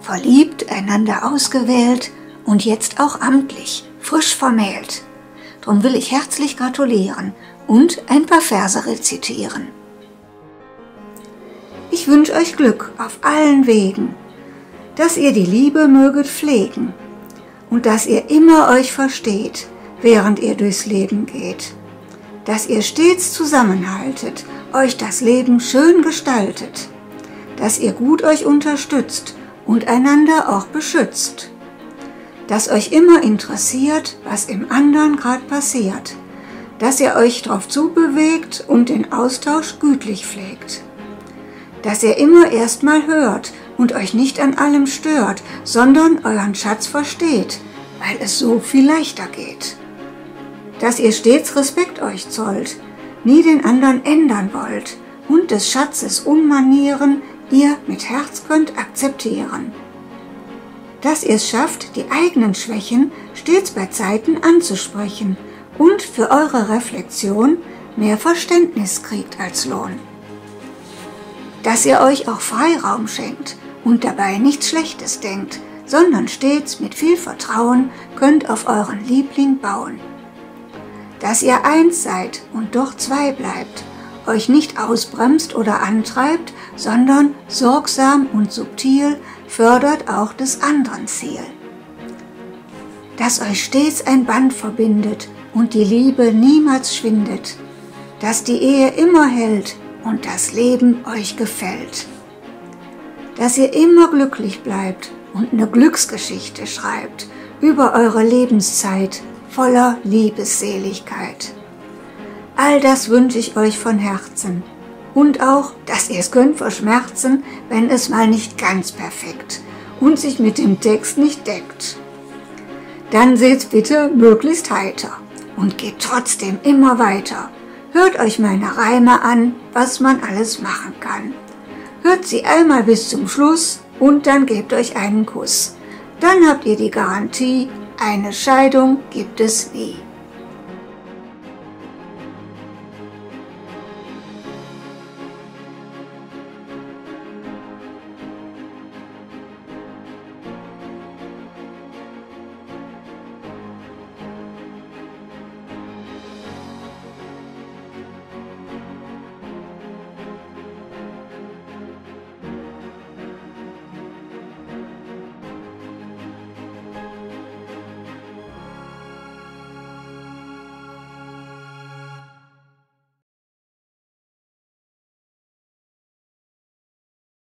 verliebt, einander ausgewählt und jetzt auch amtlich, frisch vermählt. Drum will ich herzlich gratulieren und ein paar Verse rezitieren. Ich wünsche euch Glück auf allen Wegen, dass ihr die Liebe möget pflegen und dass ihr immer euch versteht, während ihr durchs Leben geht, dass ihr stets zusammenhaltet, euch das Leben schön gestaltet, dass ihr gut euch unterstützt und einander auch beschützt, dass euch immer interessiert, was im anderen grad passiert, dass ihr euch drauf zubewegt und den Austausch gütlich pflegt, dass ihr immer erstmal hört und euch nicht an allem stört, sondern euren Schatz versteht, weil es so viel leichter geht, dass ihr stets Respekt euch zollt, nie den anderen ändern wollt und des Schatzes Unmanieren ihr mit Herz könnt akzeptieren. Dass ihr es schafft, die eigenen Schwächen stets bei Zeiten anzusprechen und für eure Reflexion mehr Verständnis kriegt als Lohn. Dass ihr euch auch Freiraum schenkt und dabei nichts Schlechtes denkt, sondern stets mit viel Vertrauen könnt auf euren Liebling bauen. Dass ihr eins seid und doch zwei bleibt, euch nicht ausbremst oder antreibt, sondern sorgsam und subtil fördert auch des anderen Ziel. Dass euch stets ein Band verbindet und die Liebe niemals schwindet, dass die Ehe immer hält und das Leben euch gefällt. Dass ihr immer glücklich bleibt und eine Glücksgeschichte schreibt über eure Lebenszeit voller Liebesseligkeit. All das wünsche ich euch von Herzen. Und auch, dass ihr es könnt verschmerzen, wenn es mal nicht ganz perfekt und sich mit dem Text nicht deckt. Dann seht's bitte möglichst heiter und geht trotzdem immer weiter. Hört euch meine Reime an, was man alles machen kann. Hört sie einmal bis zum Schluss und dann gebt euch einen Kuss. Dann habt ihr die Garantie, eine Scheidung gibt es nie.